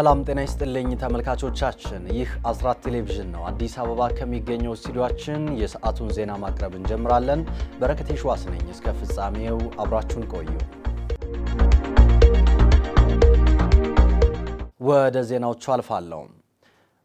ሰላም ጤና ይስጥልኝ ተመልካቾቻችን፣ ይህ አስራት ቴሌቪዥን ነው። አዲስ አበባ ከሚገኘው ስቱዲዮአችን የሰዓቱን ዜና ማቅረብ እንጀምራለን። በረከቴ ሸዋስ ነኝ። እስከ ፍጻሜው አብራችሁን ቆዩ። ወደ ዜናዎቹ አልፋለሁ።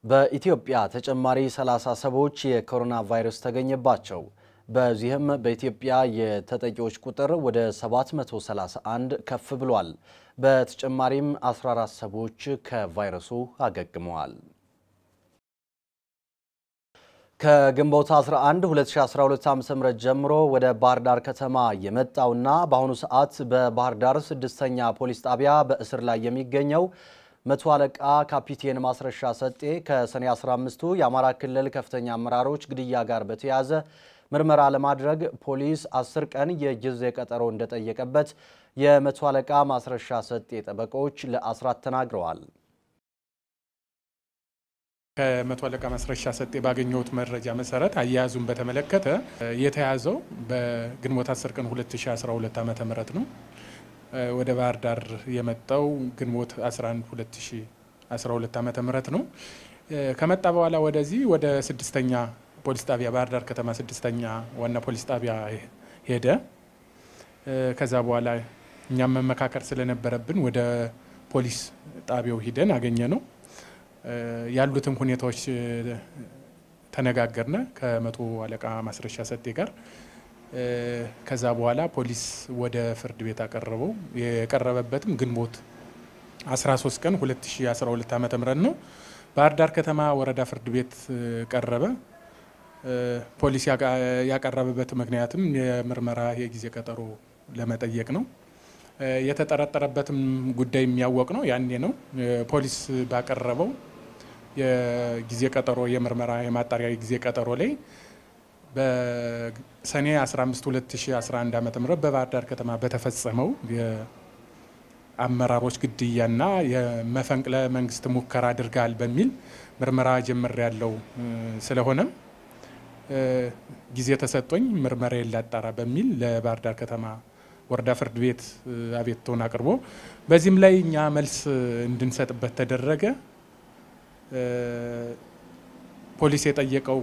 በኢትዮጵያ ተጨማሪ 30 ሰዎች የኮሮና ቫይረስ ተገኘባቸው። በዚህም በኢትዮጵያ የተጠቂዎች ቁጥር ወደ 731 ከፍ ብሏል። በተጨማሪም 14 ሰዎች ከቫይረሱ አገግመዋል። ከግንቦት 11 2012 ዓ.ም ጀምሮ ወደ ባህር ዳር ከተማ የመጣውና በአሁኑ ሰዓት በባህር ዳር ስድስተኛ ፖሊስ ጣቢያ በእስር ላይ የሚገኘው መቶ አለቃ ካፒቴን ማስረሻ ሰጤ ከሰኔ 15ቱ የአማራ ክልል ከፍተኛ አመራሮች ግድያ ጋር በተያያዘ ምርመራ ለማድረግ ፖሊስ አስር ቀን የጊዜ ቀጠሮ እንደጠየቀበት የመቶ አለቃ ማስረሻ ሰጤ ጠበቆች ለአስራት ተናግረዋል። ከመቶ አለቃ ማስረሻ ሰጤ ባገኘሁት መረጃ መሰረት አያያዙን በተመለከተ የተያዘው በግንቦት 10 ቀን 2012 ዓ ም ነው። ወደ ባህር ዳር የመጣው ግንቦት 11 2012 ዓ ም ነው። ከመጣ በኋላ ወደዚህ ወደ ስድስተኛ ፖሊስ ጣቢያ ባህር ዳር ከተማ ስድስተኛ ዋና ፖሊስ ጣቢያ ሄደ። ከዛ በኋላ እኛም መመካከር ስለነበረብን ወደ ፖሊስ ጣቢያው ሂደን አገኘ ነው ያሉትም ሁኔታዎች ተነጋገርነ ከመቶ አለቃ ማስረሻ ሰጤ ጋር። ከዛ በኋላ ፖሊስ ወደ ፍርድ ቤት አቀረበው። የቀረበበትም ግንቦት 13 ቀን 2012 ዓ ም ነው። ባህር ዳር ከተማ ወረዳ ፍርድ ቤት ቀረበ። ፖሊስ ያቀረበበት ምክንያትም የምርመራ የጊዜ ቀጠሮ ለመጠየቅ ነው። የተጠረጠረበትም ጉዳይ የሚያወቅ ነው ያኔ ነው። ፖሊስ ባቀረበው የጊዜ ቀጠሮ የምርመራ የማጣሪያ የጊዜ ቀጠሮ ላይ በሰኔ 15 2011 ዓ ም በባህር ዳር ከተማ በተፈጸመው የአመራሮች ግድያና የመፈንቅለ መንግስት ሙከራ አድርጋል በሚል ምርመራ ጀምር ያለው ስለሆነም ጊዜ ተሰጥቶኝ ምርመራ ላጣራ በሚል ለባህር ዳር ከተማ ወረዳ ፍርድ ቤት አቤቱታውን አቅርቦ በዚህም ላይ እኛ መልስ እንድንሰጥበት ተደረገ። ፖሊስ የጠየቀው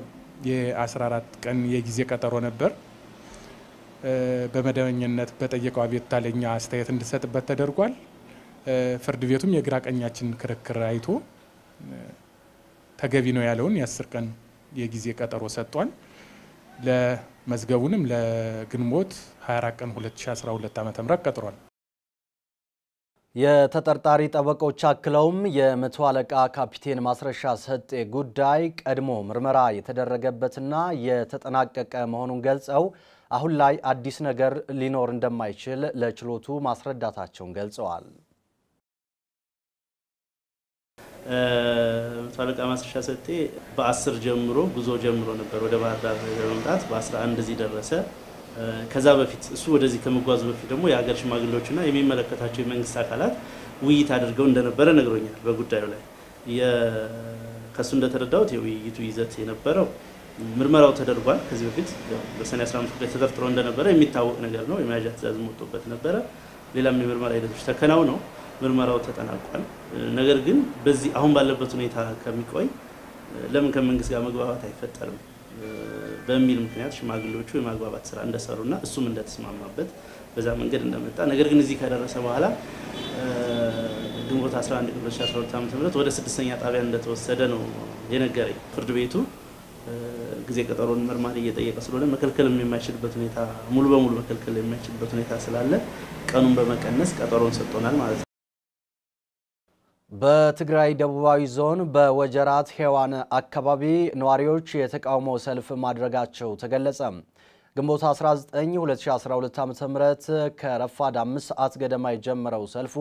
የ14 ቀን የጊዜ ቀጠሮ ነበር። በመደበኝነት በጠየቀው አቤቱታ ላይ እኛ አስተያየት እንድንሰጥበት ተደርጓል። ፍርድ ቤቱም የግራ ቀኛችን ክርክር አይቶ ተገቢ ነው ያለውን የአስር ቀን የጊዜ ቀጠሮ ሰጥቷል። ለመዝገቡንም ለግንቦት 24 ቀን 2012 ዓ.ም ቀጥሯል። የተጠርጣሪ ጠበቆች አክለውም የመቶ አለቃ ካፒቴን ማስረሻ ሰጤ ጉዳይ ቀድሞ ምርመራ የተደረገበትና የተጠናቀቀ መሆኑን ገልጸው አሁን ላይ አዲስ ነገር ሊኖር እንደማይችል ለችሎቱ ማስረዳታቸውን ገልጸዋል። አለቃ ማስረሻ ሰጤ በአስር ጀምሮ ጉዞ ጀምሮ ነበር ወደ ባህር ዳር ለመምጣት በአስራ አንድ እዚህ ደረሰ። ከዛ በፊት እሱ ወደዚህ ከመጓዙ በፊት ደግሞ የሀገር ሽማግሌዎችና የሚመለከታቸው የመንግስት አካላት ውይይት አድርገው እንደነበረ ነግሮኛል። በጉዳዩ ላይ ከእሱ እንደተረዳሁት የውይይቱ ይዘት የነበረው ምርመራው ተደርጓል። ከዚህ በፊት በሰኔ 15 ላይ ተጠርጥሮ እንደነበረ የሚታወቅ ነገር ነው። የመያዣ ትእዛዝ ወጥቶበት ነበረ። ሌላም የምርመራ ሂደቶች ተከናውነው ምርመራው ተጠናቋል። ነገር ግን በዚህ አሁን ባለበት ሁኔታ ከሚቆይ ለምን ከመንግስት ጋር መግባባት አይፈጠርም በሚል ምክንያት ሽማግሌዎቹ የማግባባት ስራ እንደሰሩና እሱም እንደተስማማበት በዛ መንገድ እንደመጣ ነገር ግን እዚህ ከደረሰ በኋላ ግንቦት 11 2012 ዓ.ም ወደ ስድስተኛ ጣቢያ እንደተወሰደ ነው የነገረኝ። ፍርድ ቤቱ ጊዜ ቀጠሮን መርማሪ እየጠየቀ ስለሆነ መከልከልም የማይችልበት ሁኔታ ሙሉ በሙሉ መከልከል የማይችልበት ሁኔታ ስላለ ቀኑን በመቀነስ ቀጠሮን ሰጥቶናል ማለት ነው። በትግራይ ደቡባዊ ዞን በወጀራት ሔዋን አካባቢ ነዋሪዎች የተቃውሞ ሰልፍ ማድረጋቸው ተገለጸ። ግንቦት 19 2012 ዓ.ም ከረፋድ አምስት ሰዓት ገደማ የጀመረው ሰልፉ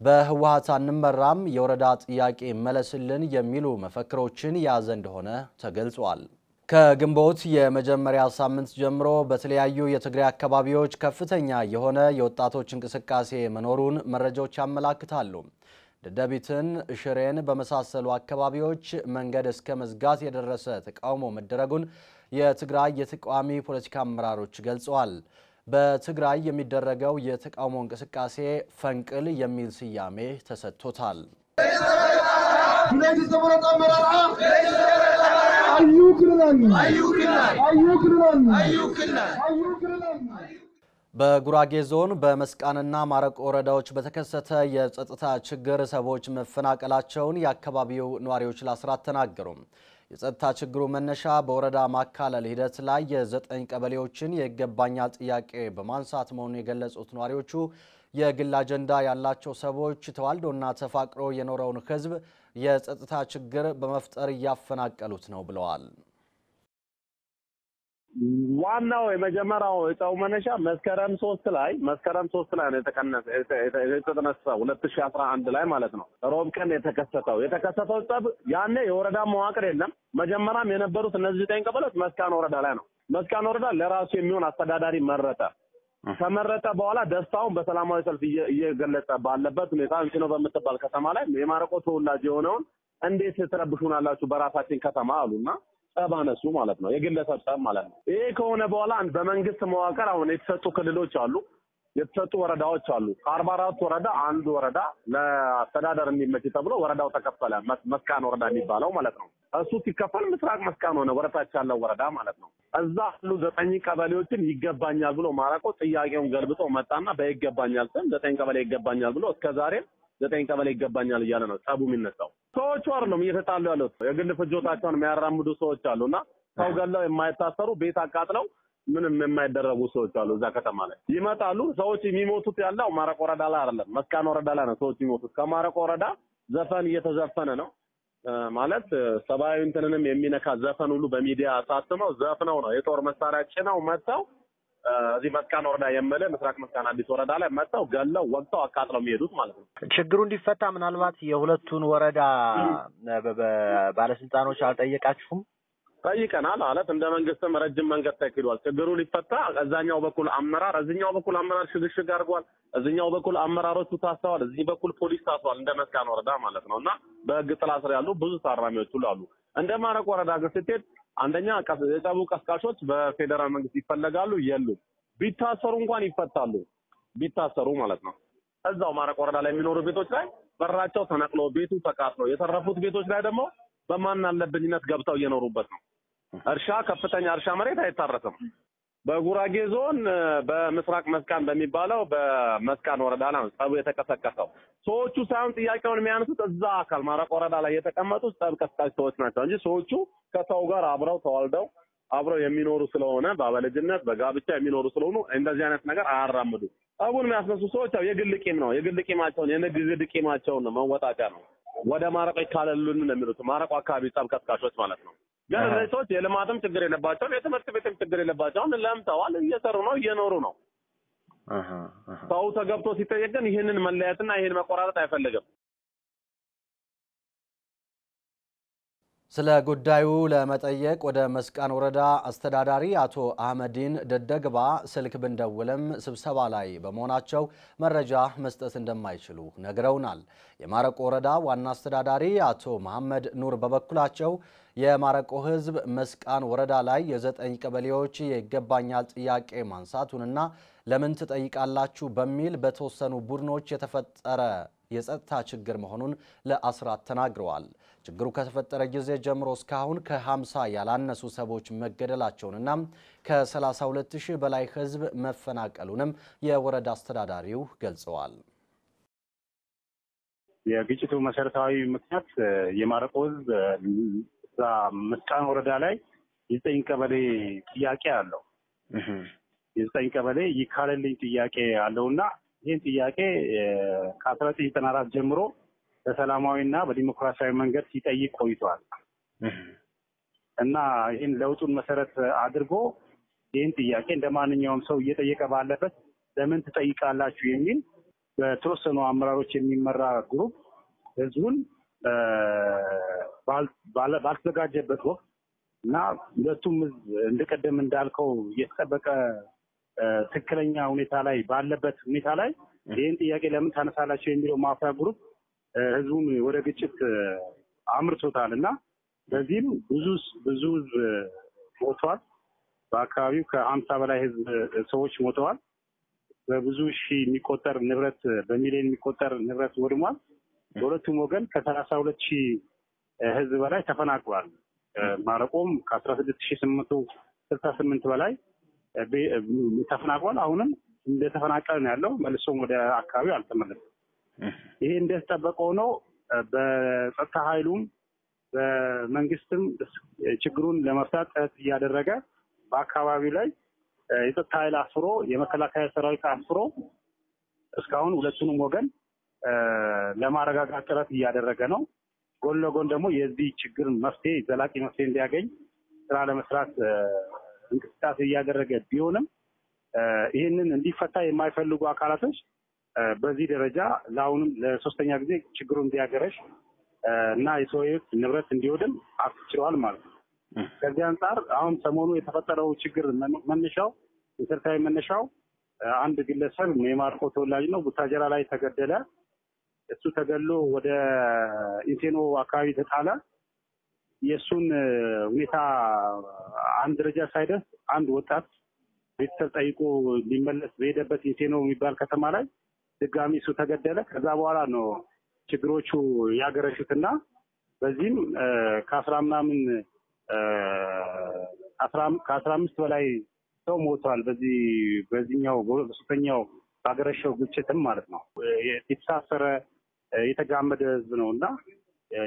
በህወሓት አንመራም፣ የወረዳ ጥያቄ መለስልን የሚሉ መፈክሮችን የያዘ እንደሆነ ተገልጿል። ከግንቦት የመጀመሪያ ሳምንት ጀምሮ በተለያዩ የትግራይ አካባቢዎች ከፍተኛ የሆነ የወጣቶች እንቅስቃሴ መኖሩን መረጃዎች ያመላክታሉ። ደደቢትን፣ ሽሬን በመሳሰሉ አካባቢዎች መንገድ እስከ መዝጋት የደረሰ ተቃውሞ መደረጉን የትግራይ የተቃዋሚ ፖለቲካ አመራሮች ገልጸዋል። በትግራይ የሚደረገው የተቃውሞ እንቅስቃሴ ፈንቅል የሚል ስያሜ ተሰጥቶታል። ዱለይት በጉራጌ ዞን በመስቃንና ማረቆ ወረዳዎች በተከሰተ የጸጥታ ችግር ሰዎች መፈናቀላቸውን የአካባቢው ነዋሪዎች ለአስራት ተናገሩ። የጸጥታ ችግሩ መነሻ በወረዳ ማካለል ሂደት ላይ የዘጠኝ ቀበሌዎችን የይገባኛል ጥያቄ በማንሳት መሆኑን የገለጹት ነዋሪዎቹ የግል አጀንዳ ያላቸው ሰዎች ተዋልዶና ተፋቅሮ የኖረውን ሕዝብ የጸጥታ ችግር በመፍጠር እያፈናቀሉት ነው ብለዋል። ዋናው የመጀመሪያው የጸቡ መነሻ መስከረም ሶስት ላይ መስከረም ሶስት ላይ ነው የተቀነሰ የተነሳው ሁለት ሺ አስራ አንድ ላይ ማለት ነው። ሮብ ቀን የተከሰተው የተከሰተው ጸብ ያኔ የወረዳ መዋቅር የለም። መጀመሪያም የነበሩት እነዚህ ዘጠኝ ቀበሌዎች መስቃን ወረዳ ላይ ነው። መስቃን ወረዳ ለራሱ የሚሆን አስተዳዳሪ መረጠ። ከመረጠ በኋላ ደስታውን በሰላማዊ ሰልፍ እየገለጸ ባለበት ሁኔታ እንሲኖ በምትባል ከተማ ላይ የማረቆ ተወላጅ የሆነውን እንዴት ትረብሹናላችሁ በራሳችን ከተማ አሉና ጸብ አነሱ ማለት ነው። የግለሰብ ጸብ ማለት ነው። ይሄ ከሆነ በኋላ በመንግስት መዋቅር አሁን የተሰጡ ክልሎች አሉ፣ የተሰጡ ወረዳዎች አሉ። ከአርባ አራት ወረዳ አንድ ወረዳ ለአስተዳደር እንዲመች ተብሎ ወረዳው ተከፈለ። መስቃን ወረዳ የሚባለው ማለት ነው። እሱ ሲከፈል ምስራቅ መስቃን ሆነ፣ ወረታች ያለው ወረዳ ማለት ነው። እዛ ያሉ ዘጠኝ ቀበሌዎችን ይገባኛል ብሎ ማረቆ ጥያቄውን ገልብጦ መጣና በይገባኛል ስም ዘጠኝ ቀበሌ ይገባኛል ብሎ እስከ ዛሬም ዘጠኝ ቀበሌ ይገባኛል እያለ ነው ጸቡ የሚነሳው። ሰዎቹ አይደሉም እየተጣሉ ያሉት የግል ፍጆታቸውን የሚያራምዱ ሰዎች አሉና ሰው ገለው የማይታሰሩ ቤት አቃጥለው ምንም የማይደረጉ ሰዎች አሉ። እዛ ከተማ ላይ ይመጣሉ። ሰዎች የሚሞቱት ያለው ማረቆ ወረዳ ላይ አይደለም፣ መስቃን ወረዳ ላይ ነው ሰዎች የሚሞቱት። ከማረቆ ወረዳ ዘፈን እየተዘፈነ ነው ማለት ሰብአዊ እንትንንም የሚነካ ዘፈን ሁሉ በሚዲያ አሳትመው ዘፍነው ነው የጦር መሳሪያ ጭነው መጥተው እዚህ መስቃን ወረዳ የምልህ ምስራቅ መስቃን አዲስ ወረዳ ላይ መጥተው ገለው ወቅተው አቃጥለው የሚሄዱት ማለት ነው። ችግሩ እንዲፈታ ምናልባት የሁለቱን ወረዳ ባለስልጣኖች አልጠየቃችሁም? ጠይቀናል ማለት እንደ መንግስትም ረጅም መንገድ ተኪዷል። ችግሩ ሊፈታ እዛኛው በኩል አመራር እዚኛው በኩል አመራር ሽግሽግ አድርጓል። እዚኛው በኩል አመራሮቹ ታስረዋል። እዚህ በኩል ፖሊስ ታስሯል። እንደ መስቃን ወረዳ ማለት ነው እና በህግ ጥላ ስር ያሉ ብዙ ታራሚዎች ሁሉ አሉ። እንደ ማረቆ ወረዳ ግን ስትሄድ አንደኛ የጸቡ ቀስቃሾች በፌዴራል መንግስት ይፈለጋሉ፣ የሉም። ቢታሰሩ እንኳን ይፈታሉ፣ ቢታሰሩ ማለት ነው። እዛው ማረቆ ወረዳ ላይ የሚኖሩ ቤቶች ላይ በራቸው ተነቅሎ ቤቱ ተቃጥሎ የተረፉት ቤቶች ላይ ደግሞ በማን አለብኝነት ገብተው እየኖሩበት ነው። እርሻ ከፍተኛ እርሻ መሬት አይታረስም። በጉራጌ ዞን በምስራቅ መስቃን በሚባለው በመስቃን ወረዳ ላይ ጸቡ የተቀሰቀሰው። ሰዎቹ ሳይሆን ጥያቄውን የሚያነሱት እዛ አካል ማረቆ ወረዳ ላይ የተቀመጡት ጸብ ቀስቃሽ ሰዎች ናቸው እንጂ ሰዎቹ ከሰው ጋር አብረው ተዋልደው አብረው የሚኖሩ ስለሆነ በአበልጅነት በጋብቻ የሚኖሩ ስለሆኑ እንደዚህ አይነት ነገር አያራምዱ። ጸቡን የሚያስነሱ ሰዎች ያው የግል ቂም ነው። የግል ቂማቸውን የንግድ ቂማቸውን መወጣጫ ነው። ወደ ማረቆ ይካለሉን ነው የሚሉት ማረቆ አካባቢ ጸብ ቀስቃሾች ማለት ነው። ግን እነዚህ ሰዎች የልማትም ችግር የለባቸውም፣ የትምህርት ቤትም ችግር የለባቸውም። ለምተዋል፣ እየሰሩ ነው፣ እየኖሩ ነው። ሰው ተገብቶ ሲጠየቅ ግን ይህንን መለያየትና ይህን መቆራረጥ አይፈልግም። ስለ ጉዳዩ ለመጠየቅ ወደ መስቃን ወረዳ አስተዳዳሪ አቶ አህመዲን ደደግባ ስልክ ብንደውልም ስብሰባ ላይ በመሆናቸው መረጃ መስጠት እንደማይችሉ ነግረውናል። የማረቆ ወረዳ ዋና አስተዳዳሪ አቶ መሐመድ ኑር በበኩላቸው የማረቆ ሕዝብ መስቃን ወረዳ ላይ የዘጠኝ ቀበሌዎች የይገባኛል ጥያቄ ማንሳቱንና ለምን ትጠይቃላችሁ በሚል በተወሰኑ ቡድኖች የተፈጠረ የጸጥታ ችግር መሆኑን ለአስራት ተናግረዋል። ችግሩ ከተፈጠረ ጊዜ ጀምሮ እስካሁን ከ50 ያላነሱ ሰዎች መገደላቸውንና ከ32 ሺህ በላይ ህዝብ መፈናቀሉንም የወረዳ አስተዳዳሪው ገልጸዋል። የግጭቱ መሰረታዊ ምክንያት የማረቆ ህዝብ እዛ መስቃን ወረዳ ላይ የዘጠኝ ቀበሌ ጥያቄ አለው። የዘጠኝ ቀበሌ ይካለልኝ ጥያቄ አለውና ይህን ጥያቄ ከአስራ ዘጠኝ ዘጠና አራት ጀምሮ በሰላማዊና በዲሞክራሲያዊ መንገድ ሲጠይቅ ቆይቷል እና ይህን ለውጡን መሰረት አድርጎ ይህን ጥያቄ እንደ ማንኛውም ሰው እየጠየቀ ባለበት ለምን ትጠይቃላችሁ የሚል በተወሰኑ አመራሮች የሚመራ ግሩፕ ህዝቡን ባልተዘጋጀበት ወቅት እና ሁለቱም ህዝብ እንደቀደም እንዳልከው እየተጠበቀ ትክክለኛ ሁኔታ ላይ ባለበት ሁኔታ ላይ ይህን ጥያቄ ለምን ታነሳላቸው የሚለው ማፍያ ግሩፕ ህዝቡን ወደ ግጭት አምርቶታል እና በዚህም ብዙ ብዙ ህዝብ ሞቷል። በአካባቢው ከሀምሳ በላይ ህዝብ ሰዎች ሞተዋል። በብዙ ሺህ የሚቆጠር ንብረት በሚሊዮን የሚቆጠር ንብረት ወድሟል። በሁለቱም ወገን ከሰላሳ ሁለት ሺህ ህዝብ በላይ ተፈናቅሏል። ማረቆም ከአስራ ስድስት ሺህ ስምንት መቶ ስልሳ ስምንት በላይ ተፈናቅሏል። አሁንም እንደተፈናቀለ ነው ያለው። መልሶም ወደ አካባቢው አልተመለሰም። ይሄ እንደተጠበቀ ሆኖ በጸጥታ ኃይሉም በመንግስትም ችግሩን ለመፍታት ጥረት እያደረገ በአካባቢው ላይ የጸጥታ ኃይል አስፍሮ የመከላከያ ሰራዊት አስፍሮ እስካሁን ሁለቱንም ወገን ለማረጋጋት ጥረት እያደረገ ነው። ጎን ለጎን ደግሞ የዚህ ችግር መፍትሄ ዘላቂ መፍትሄ እንዲያገኝ ስራ ለመስራት እንቅስቃሴ እያደረገ ቢሆንም ይህንን እንዲፈታ የማይፈልጉ አካላቶች በዚህ ደረጃ ለአሁንም ለሶስተኛ ጊዜ ችግሩ እንዲያገረሽ እና የሰው ሕይወት ንብረት እንዲወድም አስችለዋል ማለት ነው። ከዚህ አንጻር አሁን ሰሞኑ የተፈጠረው ችግር መነሻው መሰረታዊ መነሻው አንድ ግለሰብ የማርቆ ተወላጅ ነው። ቡታጀራ ላይ ተገደለ። እሱ ተገሎ ወደ ኢንሴኖ አካባቢ ተጣለ። የእሱን ሁኔታ አንድ ደረጃ ሳይደርስ አንድ ወጣት ቤተሰብ ጠይቆ ሊመለስ በሄደበት ኢንሴኖ የሚባል ከተማ ላይ ድጋሚ እሱ ተገደለ። ከዛ በኋላ ነው ችግሮቹ ያገረሹትና በዚህም ከአስራ ምናምን ከአስራ አምስት በላይ ሰው ሞቷል። በዚህ በዚህኛው በሶስተኛው ባገረሸው ግጭትም ማለት ነው። የተሳሰረ የተጋመደ ህዝብ ነው እና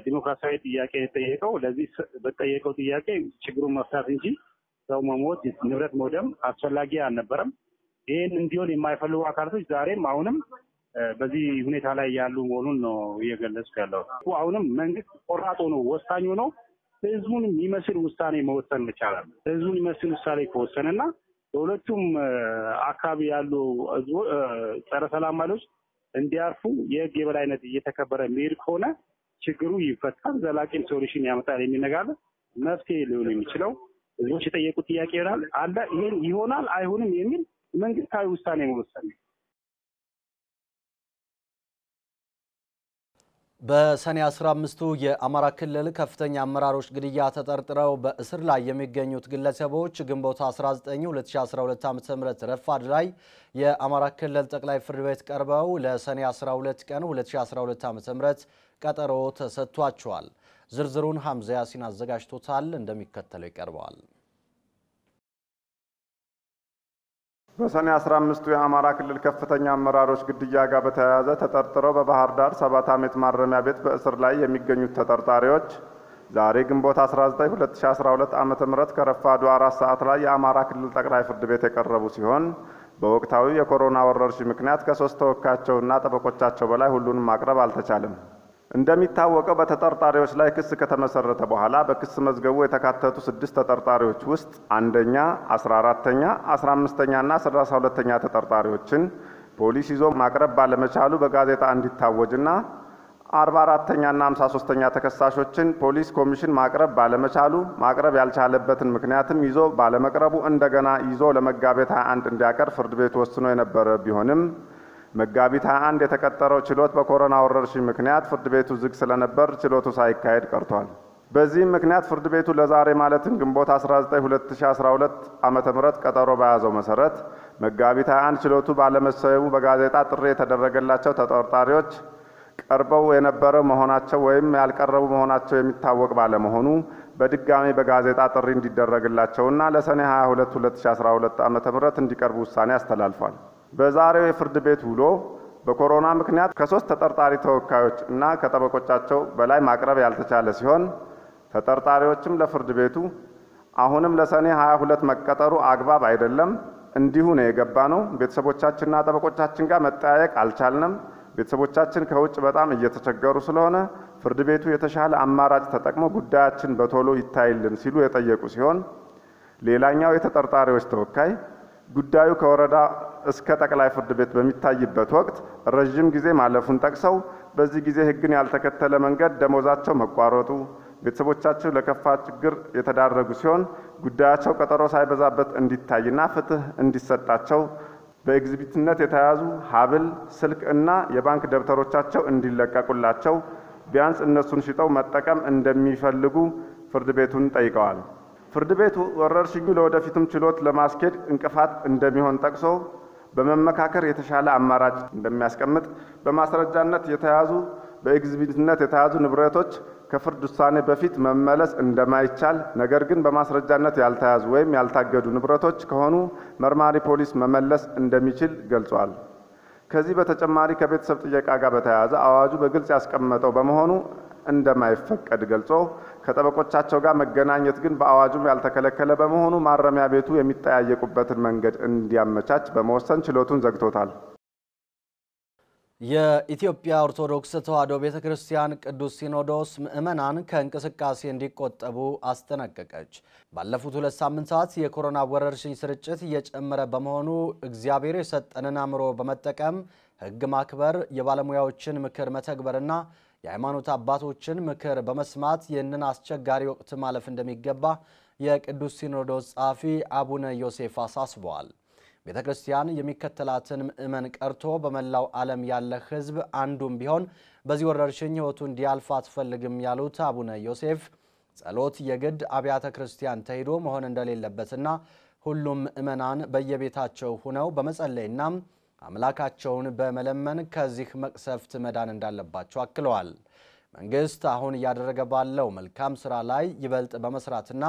ዲሞክራሲያዊ ጥያቄ የጠየቀው ለዚህ በጠየቀው ጥያቄ ችግሩን መፍታት እንጂ ሰው መሞት፣ ንብረት መውደም አስፈላጊ አልነበረም። ይህን እንዲሆን የማይፈልጉ አካላቶች ዛሬም አሁንም በዚህ ሁኔታ ላይ ያሉ መሆኑን ነው እየገለጽኩ ያለው። አሁንም መንግስት ቆራጥ ሆኖ ወሳኝ ሆኖ ህዝቡን የሚመስል ውሳኔ መወሰን መቻላል። ህዝቡን የሚመስል ውሳኔ ከወሰነና በሁለቱም አካባቢ ያሉ ጸረ ሰላም ኃይሎች እንዲያርፉ የህግ የበላይነት እየተከበረ የሚሄድ ከሆነ ችግሩ ይፈታል፣ ዘላቂም solution ያመጣል አለ። መፍትሄ ሊሆን የሚችለው ህዝቦች የጠየቁት ጥያቄ ይሆናል አለ ይሄን ይሆናል አይሆንም የሚል መንግስታዊ ውሳኔ መወሰን ነው። በሰኔ 15ቱ የአማራ ክልል ከፍተኛ አመራሮች ግድያ ተጠርጥረው በእስር ላይ የሚገኙት ግለሰቦች ግንቦት 19 2012 ዓ.ም ረፋድ ላይ የአማራ ክልል ጠቅላይ ፍርድ ቤት ቀርበው ለሰኔ 12 ቀን 2012 ዓ.ም ቀጠሮ ተሰጥቷቸዋል። ዝርዝሩን ሐምዛ ያሲን አዘጋጅቶታል፣ እንደሚከተለው ይቀርበዋል። በሰኔ 15ቱ የአማራ ክልል ከፍተኛ አመራሮች ግድያ ጋር በተያያዘ ተጠርጥረው በባህር ዳር ሰባት ዓመት ማረሚያ ቤት በእስር ላይ የሚገኙት ተጠርጣሪዎች ዛሬ ግንቦት 19 2012 ዓ ም ከረፋዱ አራት ሰዓት ላይ የአማራ ክልል ጠቅላይ ፍርድ ቤት የቀረቡ ሲሆን በወቅታዊ የኮሮና ወረርሽኝ ምክንያት ከሶስት ተወካያቸውና ጠበቆቻቸው በላይ ሁሉንም ማቅረብ አልተቻለም። እንደሚታወቀው በተጠርጣሪዎች ላይ ክስ ከተመሰረተ በኋላ በክስ መዝገቡ የተካተቱ ስድስት ተጠርጣሪዎች ውስጥ አንደኛ፣ አስራ አራተኛ፣ አስራ አምስተኛ እና ሰላሳ ሁለተኛ ተጠርጣሪዎችን ፖሊስ ይዞ ማቅረብ ባለመቻሉ በጋዜጣ እንዲታወጅና አርባ አራተኛና ሃምሳ ሶስተኛ ተከሳሾችን ፖሊስ ኮሚሽን ማቅረብ ባለመቻሉ ማቅረብ ያልቻለበትን ምክንያትም ይዞ ባለመቅረቡ እንደገና ይዞ ለመጋቢት 21 እንዲያቀርብ ፍርድ ቤቱ ወስኖ የነበረ ቢሆንም መጋቢት 21 የተቀጠረው ችሎት በኮሮና ወረርሽኝ ምክንያት ፍርድ ቤቱ ዝግ ስለነበር ችሎቱ ሳይካሄድ ቀርቷል። በዚህም ምክንያት ፍርድ ቤቱ ለዛሬ ማለትም ግንቦት 19 2012 ዓ ም ቀጠሮ በያዘው መሰረት መጋቢት 21 ችሎቱ ባለመሰየሙ በጋዜጣ ጥሪ የተደረገላቸው ተጠርጣሪዎች ቀርበው የነበረ መሆናቸው ወይም ያልቀረቡ መሆናቸው የሚታወቅ ባለመሆኑ በድጋሚ በጋዜጣ ጥሪ እንዲደረግላቸውና ለሰኔ 22 2012 ዓ ም እንዲቀርቡ ውሳኔ አስተላልፏል። በዛሬው የፍርድ ቤት ውሎ በኮሮና ምክንያት ከሶስት ተጠርጣሪ ተወካዮች እና ከጠበቆቻቸው በላይ ማቅረብ ያልተቻለ ሲሆን ተጠርጣሪዎችም ለፍርድ ቤቱ አሁንም ለሰኔ 22 መቀጠሩ አግባብ አይደለም፣ እንዲሁ ነው የገባ ነው። ቤተሰቦቻችንና ጠበቆቻችን ጋር መጠያየቅ አልቻልንም። ቤተሰቦቻችን ከውጭ በጣም እየተቸገሩ ስለሆነ ፍርድ ቤቱ የተሻለ አማራጭ ተጠቅሞ ጉዳያችን በቶሎ ይታይልን ሲሉ የጠየቁ ሲሆን ሌላኛው የተጠርጣሪዎች ተወካይ ጉዳዩ ከወረዳ እስከ ጠቅላይ ፍርድ ቤት በሚታይበት ወቅት ረዥም ጊዜ ማለፉን ጠቅሰው በዚህ ጊዜ ሕግን ያልተከተለ መንገድ ደሞዛቸው መቋረጡ፣ ቤተሰቦቻቸው ለከፋ ችግር የተዳረጉ ሲሆን ጉዳያቸው ቀጠሮ ሳይበዛበት እንዲታይና ፍትህ እንዲሰጣቸው በኤግዚቢትነት የተያዙ ሀብል፣ ስልክ እና የባንክ ደብተሮቻቸው እንዲለቀቁላቸው ቢያንስ እነሱን ሽጠው መጠቀም እንደሚፈልጉ ፍርድ ቤቱን ጠይቀዋል። ፍርድ ቤቱ ወረርሽኙ ለወደፊቱም ችሎት ለማስኬድ እንቅፋት እንደሚሆን ጠቅሶ በመመካከር የተሻለ አማራጭ እንደሚያስቀምጥ በማስረጃነት የተያዙ በኤግዚቢትነት የተያዙ ንብረቶች ከፍርድ ውሳኔ በፊት መመለስ እንደማይቻል ነገር ግን በማስረጃነት ያልተያዙ ወይም ያልታገዱ ንብረቶች ከሆኑ መርማሪ ፖሊስ መመለስ እንደሚችል ገልጿል። ከዚህ በተጨማሪ ከቤተሰብ ጥየቃ ጋር በተያያዘ አዋጁ በግልጽ ያስቀመጠው በመሆኑ እንደማይፈቀድ ገልጾ ከጠበቆቻቸው ጋር መገናኘት ግን በአዋጁም ያልተከለከለ በመሆኑ ማረሚያ ቤቱ የሚጠያየቁበትን መንገድ እንዲያመቻች በመወሰን ችሎቱን ዘግቶታል። የኢትዮጵያ ኦርቶዶክስ ተዋሕዶ ቤተ ክርስቲያን ቅዱስ ሲኖዶስ ምዕመናን ከእንቅስቃሴ እንዲቆጠቡ አስጠነቀቀች። ባለፉት ሁለት ሳምንታት የኮሮና ወረርሽኝ ስርጭት እየጨመረ በመሆኑ እግዚአብሔር የሰጠንን አእምሮ በመጠቀም ሕግ ማክበር፣ የባለሙያዎችን ምክር መተግበርና የሃይማኖት አባቶችን ምክር በመስማት ይህንን አስቸጋሪ ወቅት ማለፍ እንደሚገባ የቅዱስ ሲኖዶስ ጸሐፊ አቡነ ዮሴፍ አሳስበዋል። ቤተ ክርስቲያን የሚከተላትን ምእመን ቀርቶ በመላው ዓለም ያለ ሕዝብ አንዱም ቢሆን በዚህ ወረርሽኝ ሕይወቱ እንዲያልፍ አትፈልግም ያሉት አቡነ ዮሴፍ ጸሎት የግድ አብያተ ክርስቲያን ተሂዶ መሆን እንደሌለበትና ሁሉም ምእመናን በየቤታቸው ሁነው በመጸለይና አምላካቸውን በመለመን ከዚህ መቅሰፍት መዳን እንዳለባቸው አክለዋል። መንግስት አሁን እያደረገ ባለው መልካም ስራ ላይ ይበልጥ በመስራትና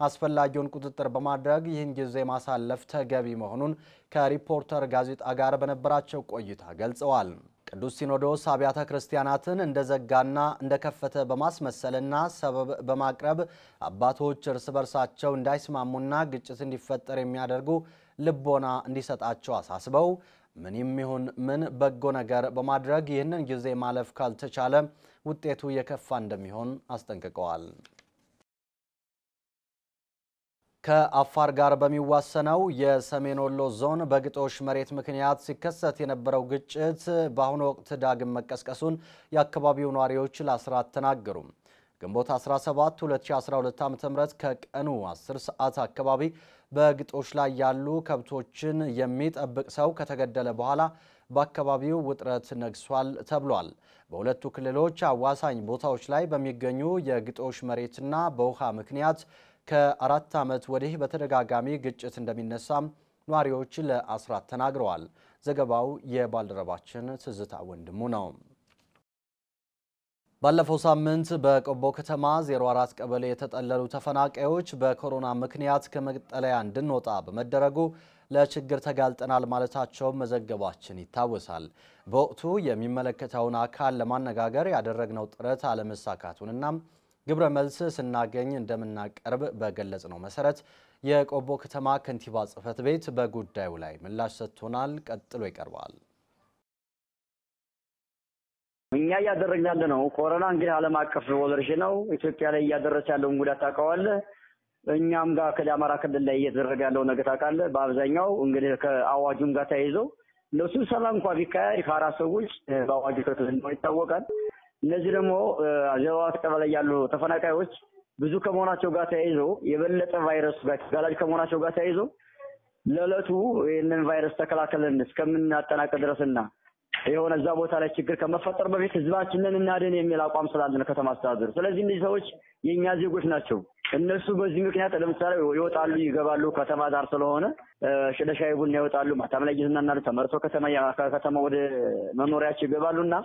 አስፈላጊውን ቁጥጥር በማድረግ ይህን ጊዜ ማሳለፍ ተገቢ መሆኑን ከሪፖርተር ጋዜጣ ጋር በነበራቸው ቆይታ ገልጸዋል። ቅዱስ ሲኖዶስ አብያተ ክርስቲያናትን እንደዘጋና እንደከፈተ በማስመሰልና ሰበብ በማቅረብ አባቶች እርስ በርሳቸው እንዳይስማሙና ግጭት እንዲፈጠር የሚያደርጉ ልቦና እንዲሰጣቸው አሳስበው ምንም ይሁን ምን በጎ ነገር በማድረግ ይህንን ጊዜ ማለፍ ካልተቻለ ውጤቱ የከፋ እንደሚሆን አስጠንቅቀዋል። ከአፋር ጋር በሚዋሰነው የሰሜን ወሎ ዞን በግጦሽ መሬት ምክንያት ሲከሰት የነበረው ግጭት በአሁኑ ወቅት ዳግም መቀስቀሱን የአካባቢው ነዋሪዎች ለአስራት ተናገሩ። ግንቦት 17 2012 ዓ ም ከቀኑ 10 ሰዓት አካባቢ በግጦሽ ላይ ያሉ ከብቶችን የሚጠብቅ ሰው ከተገደለ በኋላ በአካባቢው ውጥረት ነግሷል ተብሏል። በሁለቱ ክልሎች አዋሳኝ ቦታዎች ላይ በሚገኙ የግጦሽ መሬትና በውሃ ምክንያት ከአራት ዓመት ወዲህ በተደጋጋሚ ግጭት እንደሚነሳም ነዋሪዎች ለአስራት ተናግረዋል። ዘገባው የባልደረባችን ትዝታ ወንድሙ ነው። ባለፈው ሳምንት በቆቦ ከተማ 04 ቀበሌ የተጠለሉ ተፈናቃዮች በኮሮና ምክንያት ከመጠለያ እንድንወጣ በመደረጉ ለችግር ተጋልጠናል ማለታቸውን መዘገባችን ይታወሳል። በወቅቱ የሚመለከተውን አካል ለማነጋገር ያደረግነው ጥረት አለመሳካቱንና ግብረ መልስ ስናገኝ እንደምናቀርብ በገለጽነው መሰረት የቆቦ ከተማ ከንቲባ ጽሕፈት ቤት በጉዳዩ ላይ ምላሽ ሰጥቶናል። ቀጥሎ ይቀርባል። እኛ እያደረግን ያለ ነው። ኮሮና እንግዲህ ዓለም አቀፍ ወረርሽኝ ነው። ኢትዮጵያ ላይ እያደረሰ ያለውን ጉዳት ታውቀዋለህ። እኛም ጋር ከአማራ ክልል ላይ እየተደረገ ያለው ነገር ታውቃለህ። በአብዛኛው እንግዲህ ከአዋጁም ጋር እነሱ ሰላም እንኳ ቢካሄድ ከአራት ሰዎች በአዋጁ ከተዘንድሮ ይታወቃል። እነዚህ ደግሞ አራት ቀበሌ ያሉ ተፈናቃዮች ብዙ ከመሆናቸው ጋር ተያይዞ የበለጠ ቫይረሱ ጋር ተጋላጭ ከመሆናቸው ጋር ተያይዞ ለዕለቱ ይህንን ቫይረስ ተከላከልን እስከምናጠናቀቅ ድረስና የሆነ እዛ ቦታ ላይ ችግር ከመፈጠር በፊት ህዝባችንን እናድን የሚል አቋም ስላለን ከተማ አስተዳደሩ። ስለዚህ እነዚህ ሰዎች የእኛ ዜጎች ናቸው። እነሱ በዚህ ምክንያት ለምሳሌ ይወጣሉ፣ ይገባሉ። ከተማ ዳር ስለሆነ ለሻይ ቡና ይወጣሉ። ማታም ላይ እየተዝናናሉ። ተመርቶ ከተማ ከተማ ወደ መኖሪያቸው ይገባሉ እና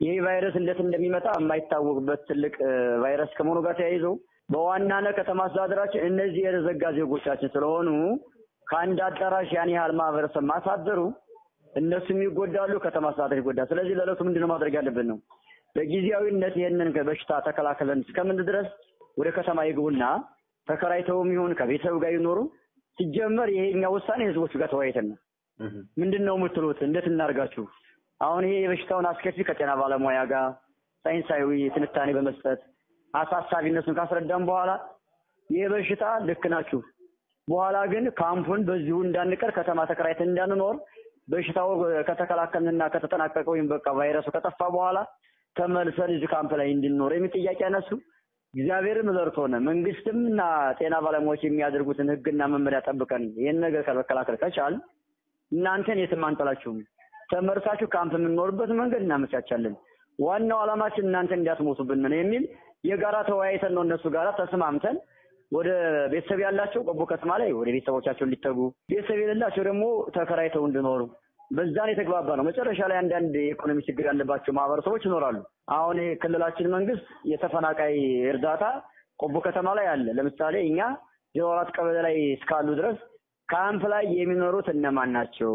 ይህ ቫይረስ እንዴት እንደሚመጣ የማይታወቅበት ትልቅ ቫይረስ ከመሆኑ ጋር ተያይዞ በዋናነት ከተማ አስተዳደራችን እነዚህ የተዘጋ ዜጎቻችን ስለሆኑ ከአንድ አዳራሽ ያን ያህል ማህበረሰብ ማሳደሩ እነሱም ይጎዳሉ፣ ከተማ አስተዳደር ይጎዳል። ስለዚህ ለዕለቱ ምንድነው ማድረግ ያለብን ነው በጊዜያዊነት ይህንን በሽታ ተከላከለን እስከምን ድረስ ወደ ከተማ ይግቡና ተከራይተውም ይሁን ከቤተሰብ ጋር ይኖሩ። ሲጀመር ይሄኛ ውሳኔ ህዝቦቹ ጋር ተወያይተን ነው። ምንድን ነው የምትሉት? እንዴት እናርጋችሁ? አሁን ይሄ የበሽታውን አስከፊ ከጤና ባለሙያ ጋር ሳይንሳዊ ትንታኔ በመስጠት አሳሳቢነቱን ካስረዳም በኋላ ይህ በሽታ ልክ ናችሁ፣ በኋላ ግን ካምፑን በዚሁ እንዳንቀር ከተማ ተከራይተን እንዳንኖር በሽታው ከተከላከልንና ከተጠናቀቀ ወይም በቃ ቫይረሱ ከጠፋ በኋላ ተመልሰን እዚህ ካምፕ ላይ እንድንኖር የሚል ጥያቄ ያነሱ። እግዚአብሔርም ዘርቶነ መንግስትም እና ጤና ባለሙያዎች የሚያደርጉትን ህግና መመሪያ ጠብቀን ይህን ነገር ከመከላከል ከቻል እናንተን የትም አንጠላችሁም። ተመርሳችሁ ካምፕ የምንኖርበት መንገድ እናመቻቻለን። ዋናው ዓላማችን እናንተ እንዲያስሞቱብን ነው የሚል የጋራ ተወያይተን ነው እነሱ ጋራ ተስማምተን ወደ ቤተሰብ ያላቸው ቆቦ ከተማ ላይ ወደ ቤተሰቦቻቸው እንዲጠጉ፣ ቤተሰብ የሌላቸው ደግሞ ተከራይተው እንዲኖሩ በዛን የተግባባ ነው። መጨረሻ ላይ አንዳንድ የኢኮኖሚ ችግር ያለባቸው ማህበረሰቦች ይኖራሉ። አሁን የክልላችን መንግስት የተፈናቃይ እርዳታ ቆቦ ከተማ ላይ አለ። ለምሳሌ እኛ ዜሮ አራት ቀበሌ ላይ እስካሉ ድረስ ካምፕ ላይ የሚኖሩት እነማን ናቸው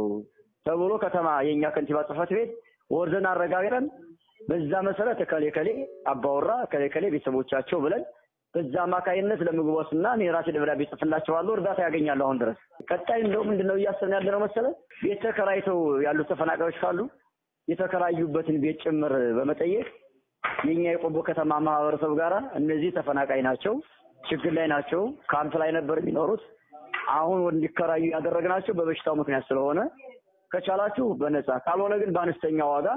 ተብሎ ከተማ የእኛ ከንቲባ ጽሕፈት ቤት ወርደን አረጋግጠን በዛ መሰረት እከሌ ከሌ አባወራ እከሌ ከሌ ቤተሰቦቻቸው ብለን በዛ አማካይነት ለምግብ ዋስትና እኔ ራሴ ደብዳቤ ጽፍላቸዋለሁ። እርዳታ ያገኛሉ። አሁን ድረስ ቀጣይ እንደው ምንድን ነው እያሰብን ያለ ነው መሰለ ቤት ተከራይተው ያሉት ተፈናቃዮች ካሉ የተከራዩበትን ቤት ጭምር በመጠየቅ የኛ የቆቦ ከተማ ማህበረሰብ ጋራ እነዚህ ተፈናቃይ ናቸው፣ ችግር ላይ ናቸው፣ ካምፕ ላይ ነበር የሚኖሩት አሁን እንዲከራዩ ያደረግናቸው በበሽታው ምክንያት ስለሆነ ከቻላችሁ በነፃ ካልሆነ ግን በአነስተኛ ዋጋ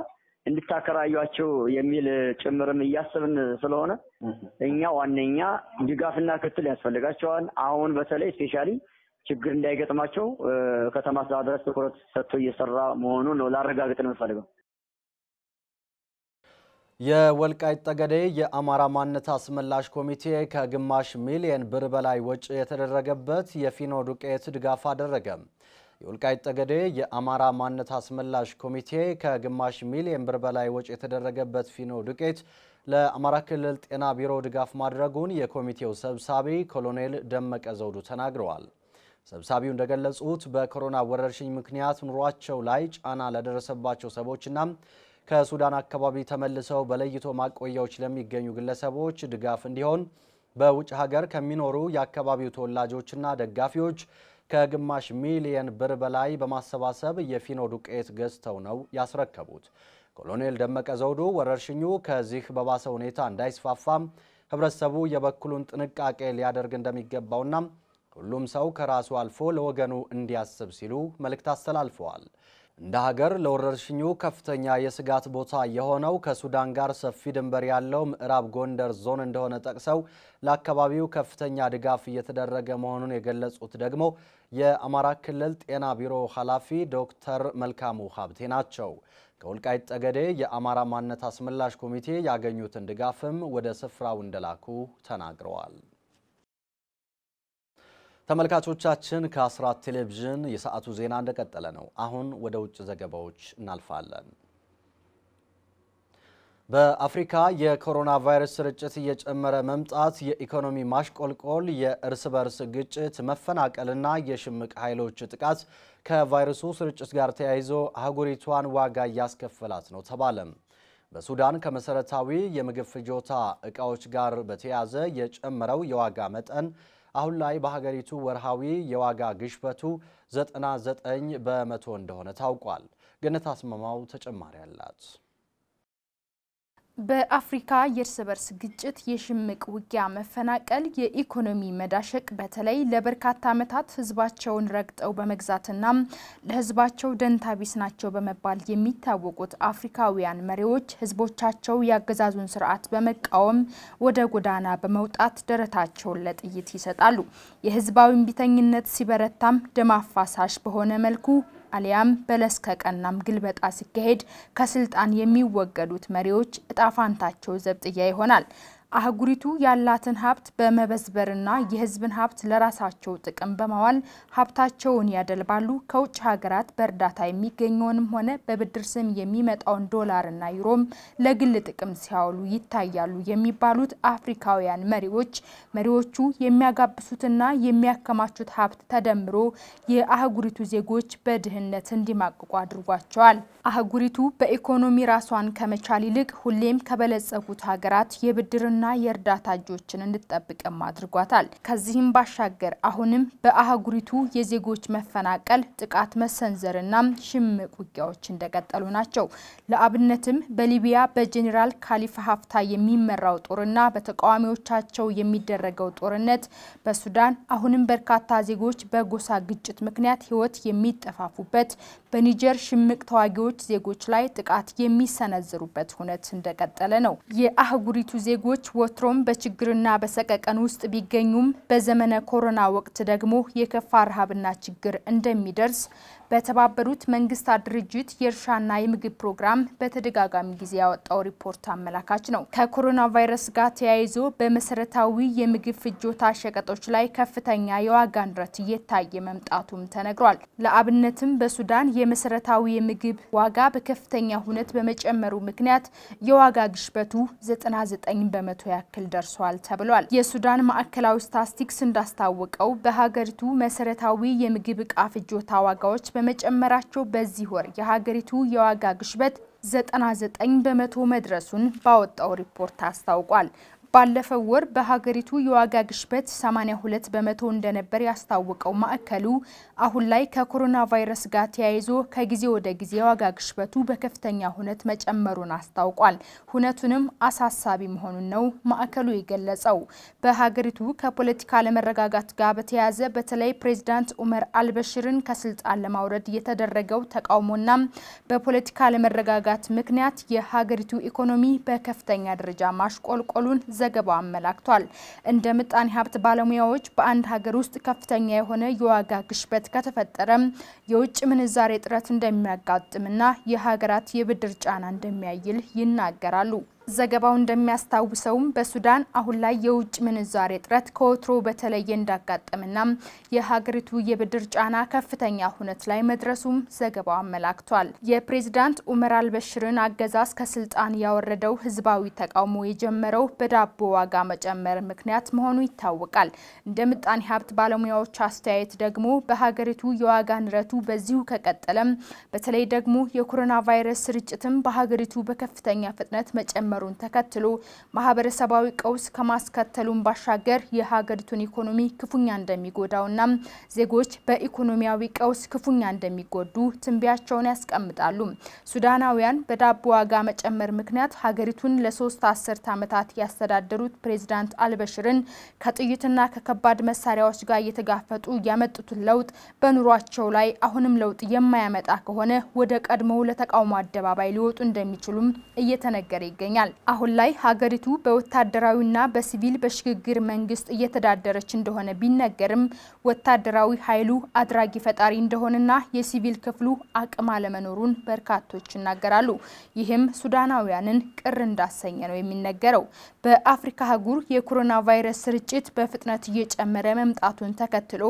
እንድታከራዩቸው የሚል ጭምርም እያሰብን ስለሆነ እኛ ዋነኛ ድጋፍና ክትትል ያስፈልጋቸዋል። አሁን በተለይ specially ችግር እንዳይገጥማቸው ከተማ አስተዳደር ትኩረት ሰጥቶ እየሰራ መሆኑን ነው ላረጋግጥ ነው የምፈልገው። የወልቃይት ጠገዴ የአማራ ማንነት አስመላሽ ኮሚቴ ከግማሽ ሚሊየን ብር በላይ ወጪ የተደረገበት የፊኖ ዱቄት ድጋፍ አደረገ። የወልቃይት ጠገዴ የአማራ ማንነት አስመላሽ ኮሚቴ ከግማሽ ሚሊየን ብር በላይ ወጪ የተደረገበት ፊኖ ዱቄት ለአማራ ክልል ጤና ቢሮ ድጋፍ ማድረጉን የኮሚቴው ሰብሳቢ ኮሎኔል ደመቀ ዘውዱ ተናግረዋል። ሰብሳቢው እንደገለጹት በኮሮና ወረርሽኝ ምክንያት ኑሯቸው ላይ ጫና ለደረሰባቸው ሰዎችና ከሱዳን አካባቢ ተመልሰው በለይቶ ማቆያዎች ለሚገኙ ግለሰቦች ድጋፍ እንዲሆን በውጭ ሀገር ከሚኖሩ የአካባቢው ተወላጆችና ደጋፊዎች ከግማሽ ሚሊየን ብር በላይ በማሰባሰብ የፊኖ ዱቄት ገዝተው ነው ያስረከቡት። ኮሎኔል ደመቀ ዘውዱ ወረርሽኙ ከዚህ በባሰ ሁኔታ እንዳይስፋፋም ህብረተሰቡ የበኩሉን ጥንቃቄ ሊያደርግ እንደሚገባውና ሁሉም ሰው ከራሱ አልፎ ለወገኑ እንዲያስብ ሲሉ መልእክት አስተላልፈዋል። እንደ ሀገር ለወረርሽኙ ከፍተኛ የስጋት ቦታ የሆነው ከሱዳን ጋር ሰፊ ድንበር ያለው ምዕራብ ጎንደር ዞን እንደሆነ ጠቅሰው ለአካባቢው ከፍተኛ ድጋፍ እየተደረገ መሆኑን የገለጹት ደግሞ የአማራ ክልል ጤና ቢሮ ኃላፊ ዶክተር መልካሙ ሀብቴ ናቸው። ከወልቃይት ጠገዴ የአማራ ማንነት አስመላሽ ኮሚቴ ያገኙትን ድጋፍም ወደ ስፍራው እንደላኩ ተናግረዋል። ተመልካቾቻችን ከአስራት ቴሌቪዥን የሰዓቱ ዜና እንደቀጠለ ነው። አሁን ወደ ውጭ ዘገባዎች እናልፋለን። በአፍሪካ የኮሮና ቫይረስ ስርጭት እየጨመረ መምጣት፣ የኢኮኖሚ ማሽቆልቆል፣ የእርስ በርስ ግጭት፣ መፈናቀልና የሽምቅ ኃይሎች ጥቃት ከቫይረሱ ስርጭት ጋር ተያይዞ አህጉሪቷን ዋጋ እያስከፈላት ነው ተባለም። በሱዳን ከመሰረታዊ የምግብ ፍጆታ እቃዎች ጋር በተያያዘ የጨመረው የዋጋ መጠን አሁን ላይ በሀገሪቱ ወርሃዊ የዋጋ ግሽበቱ 99 በመቶ እንደሆነ ታውቋል። ገነት አስማማው ተጨማሪ አላት። በአፍሪካ የእርስ በርስ ግጭት፣ የሽምቅ ውጊያ፣ መፈናቀል፣ የኢኮኖሚ መዳሸቅ በተለይ ለበርካታ ዓመታት ሕዝባቸውን ረግጠው በመግዛትና ለሕዝባቸው ደንታቢስ ናቸው በመባል የሚታወቁት አፍሪካውያን መሪዎች ሕዝቦቻቸው የአገዛዙን ስርዓት በመቃወም ወደ ጎዳና በመውጣት ደረታቸውን ለጥይት ይሰጣሉ። የሕዝባዊ እምቢተኝነት ሲበረታም ደም አፋሳሽ በሆነ መልኩ አሊያም በለስ ከቀናም ግልበጣ ሲካሄድ ከስልጣን የሚወገዱት መሪዎች እጣፋንታቸው ዘብጥያ ይሆናል። አህጉሪቱ ያላትን ሀብት በመበዝበርና የህዝብን ሀብት ለራሳቸው ጥቅም በማዋል ሀብታቸውን ያደልባሉ። ከውጭ ሀገራት በእርዳታ የሚገኘውንም ሆነ በብድር ስም የሚመጣውን ዶላርና ዩሮም ለግል ጥቅም ሲያውሉ ይታያሉ የሚባሉት አፍሪካውያን መሪዎች መሪዎቹ የሚያጋብሱትና የሚያከማቹት ሀብት ተደምሮ የአህጉሪቱ ዜጎች በድህነት እንዲማቅቁ አድርጓቸዋል። አህጉሪቱ በኢኮኖሚ ራሷን ከመቻል ይልቅ ሁሌም ከበለጸጉት ሀገራት የብድርና ና የእርዳታ እጆችን እንድጠብቅም አድርጓታል። ከዚህም ባሻገር አሁንም በአህጉሪቱ የዜጎች መፈናቀል፣ ጥቃት መሰንዘርና ሽምቅ ውጊያዎች እንደቀጠሉ ናቸው። ለአብነትም በሊቢያ በጄኔራል ካሊፋ ሀፍታ የሚመራው ጦርና በተቃዋሚዎቻቸው የሚደረገው ጦርነት፣ በሱዳን አሁንም በርካታ ዜጎች በጎሳ ግጭት ምክንያት ህይወት የሚጠፋፉበት፣ በኒጀር ሽምቅ ተዋጊዎች ዜጎች ላይ ጥቃት የሚሰነዝሩበት ሁነት እንደቀጠለ ነው። የአህጉሪቱ ዜጎች ወትሮም በችግርና በሰቀቀን ውስጥ ቢገኙም በዘመነ ኮሮና ወቅት ደግሞ የከፋ ረሃብና ችግር እንደሚደርስ በተባበሩት መንግስታት ድርጅት የእርሻና የምግብ ፕሮግራም በተደጋጋሚ ጊዜ ያወጣው ሪፖርት አመላካች ነው። ከኮሮና ቫይረስ ጋር ተያይዞ በመሰረታዊ የምግብ ፍጆታ ሸቀጦች ላይ ከፍተኛ የዋጋ ንረት እየታየ መምጣቱም ተነግሯል። ለአብነትም በሱዳን የመሰረታዊ የምግብ ዋጋ በከፍተኛ ሁነት በመጨመሩ ምክንያት የዋጋ ግሽበቱ 99 በመቶ ያክል ደርሷል ተብሏል። የሱዳን ማዕከላዊ ስታስቲክስ እንዳስታወቀው በሀገሪቱ መሰረታዊ የምግብ እቃ ፍጆታ ዋጋዎች በመጨመራቸው በዚህ ወር የሀገሪቱ የዋጋ ግሽበት 99 በመቶ መድረሱን ባወጣው ሪፖርት አስታውቋል። ባለፈው ወር በሀገሪቱ የዋጋ ግሽበት 82 በመቶ እንደነበር ያስታወቀው ማዕከሉ አሁን ላይ ከኮሮና ቫይረስ ጋር ተያይዞ ከጊዜ ወደ ጊዜ የዋጋ ግሽበቱ በከፍተኛ ሁነት መጨመሩን አስታውቋል። ሁነቱንም አሳሳቢ መሆኑን ነው ማዕከሉ የገለጸው። በሀገሪቱ ከፖለቲካ አለመረጋጋት ጋር በተያያዘ በተለይ ፕሬዚዳንት ኡመር አልበሽርን ከስልጣን ለማውረድ የተደረገው ተቃውሞና በፖለቲካ አለመረጋጋት ምክንያት የሀገሪቱ ኢኮኖሚ በከፍተኛ ደረጃ ማሽቆልቆሉን ዘገባው አመላክቷል። እንደ ምጣኔ ሀብት ባለሙያዎች በአንድ ሀገር ውስጥ ከፍተኛ የሆነ የዋጋ ግሽበት ከተፈጠረም የውጭ ምንዛሬ እጥረት እንደሚያጋጥምና የሀገራት የብድር ጫና እንደሚያይል ይናገራሉ። ዘገባው እንደሚያስታውሰውም በሱዳን አሁን ላይ የውጭ ምንዛሬ እጥረት ከወትሮ በተለየ እንዳጋጠምና የሀገሪቱ የብድር ጫና ከፍተኛ ሁነት ላይ መድረሱም ዘገባው አመላክቷል። የፕሬዝዳንት ኡመር አልበሽርን አገዛዝ ከስልጣን ያወረደው ህዝባዊ ተቃውሞ የጀመረው በዳቦ ዋጋ መጨመር ምክንያት መሆኑ ይታወቃል። እንደ ምጣኔ ሀብት ባለሙያዎች አስተያየት ደግሞ በሀገሪቱ የዋጋ ንረቱ በዚሁ ከቀጠለም በተለይ ደግሞ የኮሮና ቫይረስ ስርጭትም በሀገሪቱ በከፍተኛ ፍጥነት መጨመር መጨመሩን ተከትሎ ማህበረሰባዊ ቀውስ ከማስከተሉም ባሻገር የሀገሪቱን ኢኮኖሚ ክፉኛ እንደሚጎዳውና ዜጎች በኢኮኖሚያዊ ቀውስ ክፉኛ እንደሚጎዱ ትንቢያቸውን ያስቀምጣሉ። ሱዳናውያን በዳቦ ዋጋ መጨመር ምክንያት ሀገሪቱን ለሶስት አስርት ዓመታት ያስተዳደሩት ፕሬዚዳንት አልበሽርን ከጥይትና ከከባድ መሳሪያዎች ጋር እየተጋፈጡ ያመጡትን ለውጥ በኑሯቸው ላይ አሁንም ለውጥ የማያመጣ ከሆነ ወደ ቀድሞው ለተቃውሞ አደባባይ ሊወጡ እንደሚችሉም እየተነገረ ይገኛል። አሁን ላይ ሀገሪቱ በወታደራዊና በሲቪል በሽግግር መንግስት እየተዳደረች እንደሆነ ቢነገርም ወታደራዊ ኃይሉ አድራጊ ፈጣሪ እንደሆነና የሲቪል ክፍሉ አቅም አለመኖሩን በርካቶች ይናገራሉ። ይህም ሱዳናውያንን ቅር እንዳሰኘ ነው የሚነገረው። በአፍሪካ አህጉር የኮሮና ቫይረስ ስርጭት በፍጥነት እየጨመረ መምጣቱን ተከትሎ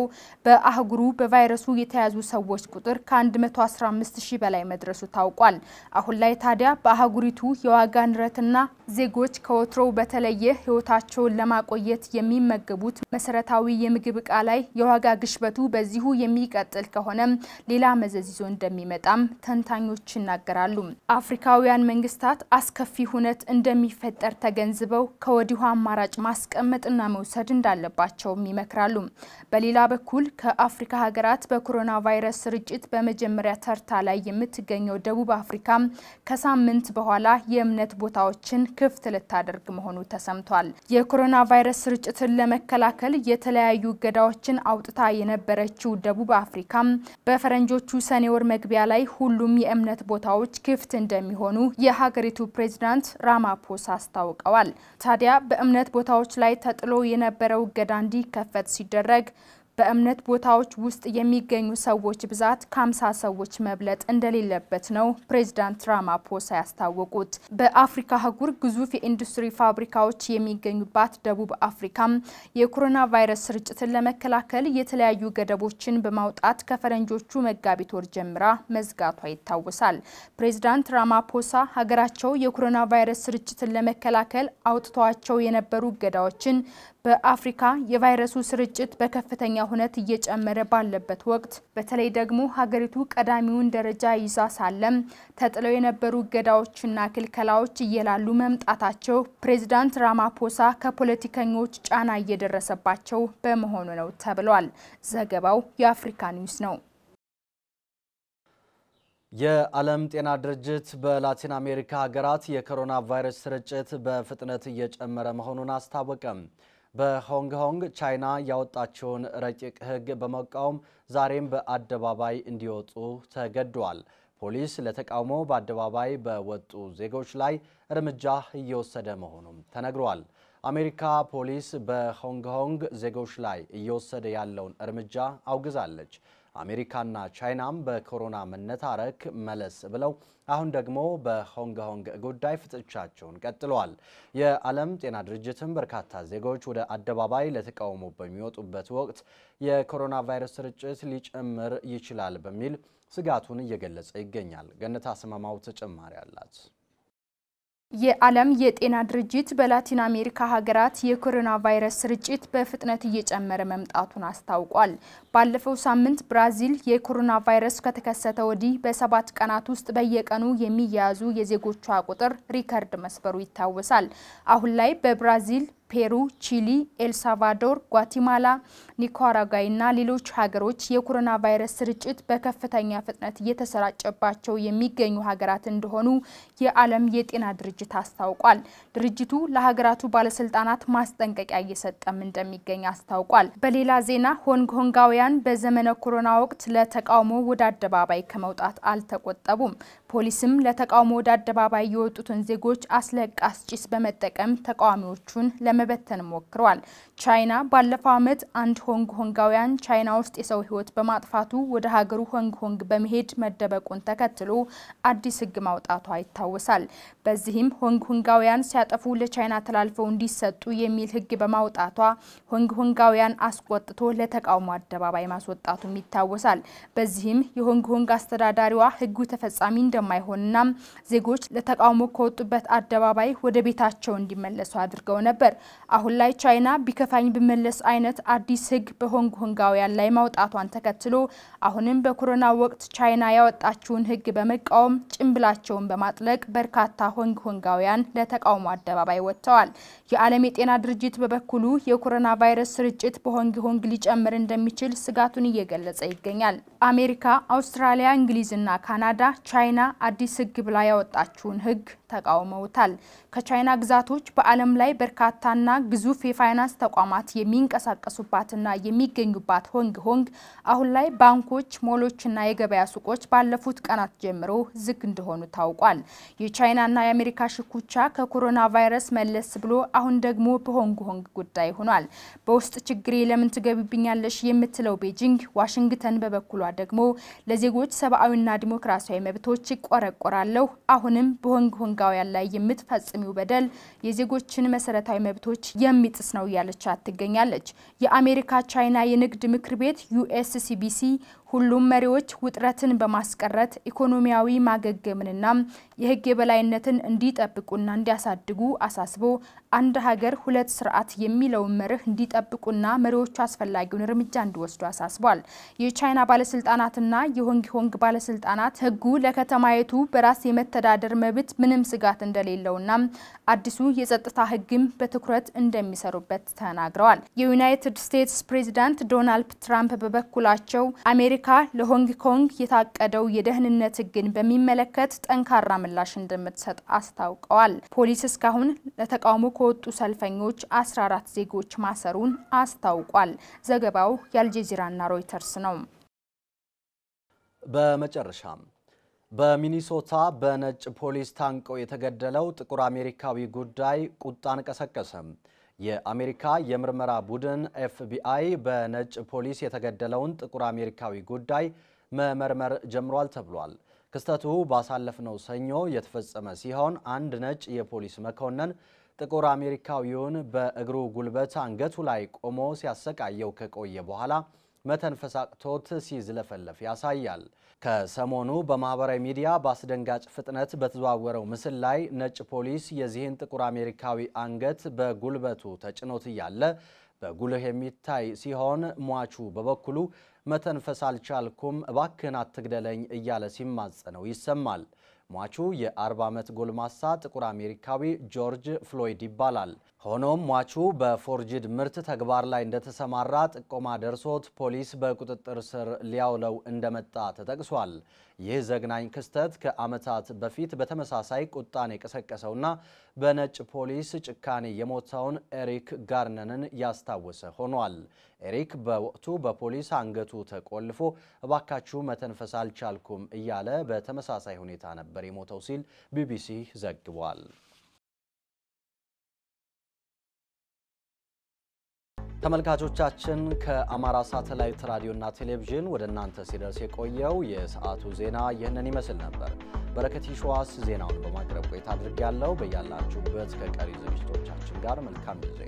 በአህጉሩ በቫይረሱ የተያዙ ሰዎች ቁጥር ከ115 ሺህ በላይ መድረሱ ታውቋል። አሁን ላይ ታዲያ በአህጉሪቱ የዋጋ ንረትና ዜጎች ከወትሮው በተለየ ህይወታቸውን ለማቆየት የሚመገቡት መሰረታዊ የምግብ እቃ ላይ የዋጋ ግሽበቱ በዚሁ የሚቀጥል ከሆነም ሌላ መዘዝ ይዞ እንደሚመጣም ተንታኞች ይናገራሉ። አፍሪካውያን መንግስታት አስከፊ ሁነት እንደሚፈጠር ተገንዝበው ከወዲሁ አማራጭ ማስቀመጥና መውሰድ እንዳለባቸውም ይመክራሉ። በሌላ በኩል ከአፍሪካ ሀገራት በኮሮና ቫይረስ ስርጭት በመጀመሪያ ተርታ ላይ የምትገኘው ደቡብ አፍሪካ ከሳምንት በኋላ የእምነት ቦታዎችን ክፍት ልታደርግ መሆኑ ተሰምቷል። የኮሮና ቫይረስ ስርጭትን ለመከላከል የተለያዩ እገዳዎችን አውጥታ የነበረችው ደቡብ አፍሪካ በፈረንጆቹ ሰኔ ወር መግቢያ ላይ ሁሉም የእምነት ቦታዎች ክፍት እንደሚሆኑ የሀገሪቱ ፕሬዚዳንት ራማፖሳ አስታውቀዋል። ታዲያ በእምነት ቦታዎች ላይ ተጥሎ የነበረው እገዳ እንዲከፈት ሲደረግ በእምነት ቦታዎች ውስጥ የሚገኙ ሰዎች ብዛት ከ50 ሰዎች መብለጥ እንደሌለበት ነው ፕሬዚዳንት ራማፖሳ ያስታወቁት። በአፍሪካ አህጉር ግዙፍ የኢንዱስትሪ ፋብሪካዎች የሚገኙባት ደቡብ አፍሪካም የኮሮና ቫይረስ ስርጭትን ለመከላከል የተለያዩ ገደቦችን በማውጣት ከፈረንጆቹ መጋቢት ወር ጀምራ መዝጋቷ ይታወሳል። ፕሬዚዳንት ራማፖሳ ሀገራቸው የኮሮና ቫይረስ ስርጭትን ለመከላከል አውጥተዋቸው የነበሩ እገዳዎችን በአፍሪካ የቫይረሱ ስርጭት በከፍተኛ ሁነት እየጨመረ ባለበት ወቅት በተለይ ደግሞ ሀገሪቱ ቀዳሚውን ደረጃ ይዛ ሳለም ተጥለው የነበሩ እገዳዎችና ክልከላዎች እየላሉ መምጣታቸው ፕሬዚዳንት ራማፖሳ ከፖለቲከኞች ጫና እየደረሰባቸው በመሆኑ ነው ተብሏል። ዘገባው የአፍሪካ ኒውስ ነው። የዓለም ጤና ድርጅት በላቲን አሜሪካ ሀገራት የኮሮና ቫይረስ ስርጭት በፍጥነት እየጨመረ መሆኑን አስታወቀ። በሆንግ ኮንግ ቻይና ያወጣቸውን ረቂቅ ሕግ በመቃወም ዛሬም በአደባባይ እንዲወጡ ተገደዋል። ፖሊስ ለተቃውሞ በአደባባይ በወጡ ዜጎች ላይ እርምጃ እየወሰደ መሆኑም ተነግሯል። አሜሪካ ፖሊስ በሆንግ ኮንግ ዜጎች ላይ እየወሰደ ያለውን እርምጃ አውግዛለች። አሜሪካና ቻይናም በኮሮና መነታረክ መለስ ብለው አሁን ደግሞ በሆንግ ኮንግ ጉዳይ ፍጥጫቸውን ቀጥለዋል። የዓለም ጤና ድርጅትም በርካታ ዜጎች ወደ አደባባይ ለተቃውሞ በሚወጡበት ወቅት የኮሮና ቫይረስ ስርጭት ሊጨምር ይችላል በሚል ስጋቱን እየገለጸ ይገኛል። ገነት አስማማው ተጨማሪ አላት። የዓለም የጤና ድርጅት በላቲን አሜሪካ ሀገራት የኮሮና ቫይረስ ስርጭት በፍጥነት እየጨመረ መምጣቱን አስታውቋል። ባለፈው ሳምንት ብራዚል የኮሮና ቫይረስ ከተከሰተ ወዲህ በሰባት ቀናት ውስጥ በየቀኑ የሚያዙ የዜጎቿ ቁጥር ሪከርድ መስበሩ ይታወሳል። አሁን ላይ በብራዚል ፔሩ፣ ቺሊ፣ ኤልሳልቫዶር፣ ጓቲማላ፣ ኒካራጓ እና ሌሎች ሀገሮች የኮሮና ቫይረስ ስርጭት በከፍተኛ ፍጥነት እየተሰራጨባቸው የሚገኙ ሀገራት እንደሆኑ የዓለም የጤና ድርጅት አስታውቋል። ድርጅቱ ለሀገራቱ ባለስልጣናት ማስጠንቀቂያ እየሰጠም እንደሚገኝ አስታውቋል። በሌላ ዜና ሆንግ ኮንጋውያን በዘመነ ኮሮና ወቅት ለተቃውሞ ወደ አደባባይ ከመውጣት አልተቆጠቡም። ፖሊስም ለተቃውሞ ወደ አደባባይ የወጡትን ዜጎች አስለቃሽ ጭስ በመጠቀም ተቃዋሚዎቹን ለመበተን ሞክረዋል። ቻይና ባለፈው ዓመት አንድ ሆንግ ኮንጋውያን ቻይና ውስጥ የሰው ሕይወት በማጥፋቱ ወደ ሀገሩ ሆንግ ኮንግ በመሄድ መደበቁን ተከትሎ አዲስ ሕግ ማውጣቷ ይታወሳል። በዚህም ሆንግ ኮንጋውያን ሲያጠፉ ለቻይና ተላልፈው እንዲሰጡ የሚል ሕግ በማውጣቷ ሆንግ ኮንጋውያን አስቆጥቶ ለተቃውሞ አደባባይ ማስወጣቱም ይታወሳል። በዚህም የሆንግ ኮንግ አስተዳዳሪዋ ሕጉ ተፈጻሚ እንደማይሆንና ዜጎች ለተቃውሞ ከወጡበት አደባባይ ወደ ቤታቸው እንዲመለሱ አድርገው ነበር። አሁን ላይ ቻይና ቢከፋኝ ብመለስ አይነት አዲስ ህግ በሆንግ ኮንጋውያን ላይ ማውጣቷን ተከትሎ አሁንም በኮሮና ወቅት ቻይና ያወጣችውን ህግ በመቃወም ጭንብላቸውን በማጥለቅ በርካታ ሆንግ ኮንጋውያን ለተቃውሞ አደባባይ ወጥተዋል። የዓለም የጤና ድርጅት በበኩሉ የኮሮና ቫይረስ ስርጭት በሆንግ ኮንግ ሊጨምር እንደሚችል ስጋቱን እየገለጸ ይገኛል። አሜሪካ፣ አውስትራሊያ፣ እንግሊዝና ካናዳ ቻይና አዲስ ህግ ብላ ያወጣችውን ህግ ተቃውመውታል። ከቻይና ግዛቶች በዓለም ላይ በርካታና ግዙፍ የፋይናንስ ተቋማት የሚንቀሳቀሱባትና የሚገኙባት ሆንግ ኮንግ አሁን ላይ ባንኮች፣ ሞሎችና የገበያ ሱቆች ባለፉት ቀናት ጀምሮ ዝግ እንደሆኑ ታውቋል። የቻይናና የአሜሪካ ሽኩቻ ከኮሮና ቫይረስ መለስ ብሎ አሁን ደግሞ በሆንግ ኮንግ ጉዳይ ሆኗል። በውስጥ ችግሬ ለምን ትገቢብኛለሽ የምትለው ቤጂንግ፣ ዋሽንግተን በበኩሏ ደግሞ ለዜጎች ሰብአዊና ዲሞክራሲያዊ መብቶች ይቆረቆራለሁ አሁንም በሆንግ ኮንጋውያን ላይ የምትፈጽሚው በደል የዜጎችን መሰረታዊ መብቶች የሚጥስ ነው እያለቻት ትገኛለች። የአሜሪካ ቻይና የንግድ ምክር ቤት ዩኤስሲቢሲ ሁሉም መሪዎች ውጥረትን በማስቀረት ኢኮኖሚያዊ ማገገምንና የሕግ የበላይነትን እንዲጠብቁና እንዲያሳድጉ አሳስቦ አንድ ሀገር ሁለት ስርዓት የሚለውን መርህ እንዲጠብቁና መሪዎቹ አስፈላጊውን እርምጃ እንዲወስዱ አሳስቧል። የቻይና ባለስልጣናትና የሆንግ ኮንግ ባለስልጣናት ሕጉ ለከተማይቱ በራስ የመተዳደር መብት ምንም ስጋት እንደሌለውና አዲሱ የጸጥታ ሕግም በትኩረት እንደሚሰሩበት ተናግረዋል። የዩናይትድ ስቴትስ ፕሬዚዳንት ዶናልድ ትራምፕ በበኩላቸው አሜሪካ ለሆንግ ኮንግ የታቀደው የደህንነት ሕግን በሚመለከት ጠንካራ ምላሽ እንደምትሰጥ አስታውቀዋል። ፖሊስ እስካሁን ለተቃውሞ ከወጡ ሰልፈኞች 14 ዜጎች ማሰሩን አስታውቋል። ዘገባው የአልጀዚራና ሮይተርስ ነው። በመጨረሻም በሚኒሶታ በነጭ ፖሊስ ታንቆ የተገደለው ጥቁር አሜሪካዊ ጉዳይ ቁጣን ቀሰቀሰ። የአሜሪካ የምርመራ ቡድን ኤፍቢአይ በነጭ ፖሊስ የተገደለውን ጥቁር አሜሪካዊ ጉዳይ መመርመር ጀምሯል ተብሏል። ክስተቱ ባሳለፍነው ሰኞ የተፈጸመ ሲሆን አንድ ነጭ የፖሊስ መኮንን ጥቁር አሜሪካዊውን በእግሩ ጉልበት አንገቱ ላይ ቆሞ ሲያሰቃየው ከቆየ በኋላ መተንፈስ አቅቶት ሲዝለፈለፍ ያሳያል። ከሰሞኑ በማህበራዊ ሚዲያ በአስደንጋጭ ፍጥነት በተዘዋወረው ምስል ላይ ነጭ ፖሊስ የዚህን ጥቁር አሜሪካዊ አንገት በጉልበቱ ተጭኖት እያለ በጉልህ የሚታይ ሲሆን ሟቹ በበኩሉ መተንፈስ አልቻልኩም፣ እባክህን አትግደለኝ እያለ ሲማጸነው ይሰማል። ሟቹ የ40 ዓመት ጎልማሳ ጥቁር አሜሪካዊ ጆርጅ ፍሎይድ ይባላል። ሆኖም ሟቹ በፎርጅድ ምርት ተግባር ላይ እንደተሰማራ ጥቆማ ደርሶት ፖሊስ በቁጥጥር ስር ሊያውለው እንደመጣ ተጠቅሷል። ይህ ዘግናኝ ክስተት ከዓመታት በፊት በተመሳሳይ ቁጣን የቀሰቀሰውና በነጭ ፖሊስ ጭካኔ የሞተውን ኤሪክ ጋርነርን ያስታወሰ ሆኗል። ኤሪክ በወቅቱ በፖሊስ አንገቱ ተቆልፎ እባካችሁ መተንፈስ አልቻልኩም እያለ በተመሳሳይ ሁኔታ ነበር የሞተው ሲል ቢቢሲ ዘግቧል። ተመልካቾቻችን ከአማራ ሳተላይት ራዲዮና ቴሌቪዥን ወደ እናንተ ሲደርስ የቆየው የሰዓቱ ዜና ይህንን ይመስል ነበር። በረከት ሺዋስ ዜናውን በማቅረብ ቆይታ አድርጌያለሁ። በያላችሁበት ከቀሪ ዝግጅቶቻችን ጋር መልካም ጊዜ